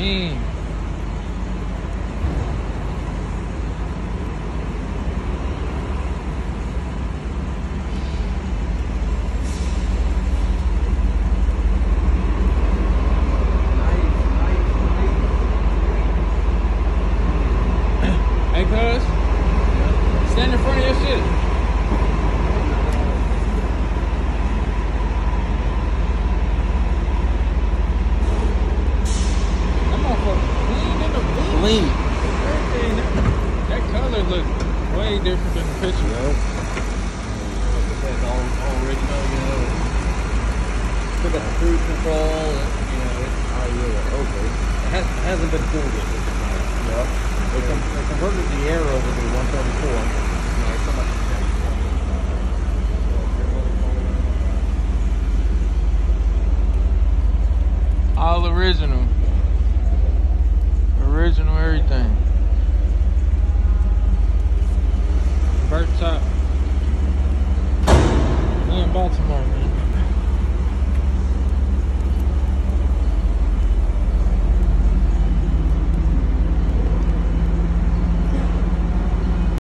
mean. Hey, cuz, stand in front of your shit. lean. That color looks way different than the picture. Look at all, all original, you know. Look at the cruise control, you know. it's Oh, yeah, okay. It, has, it hasn't been cooled yet. Yep. They, con they converted the air over to 134. All original original everything. Burt's up. Me in Baltimore, man.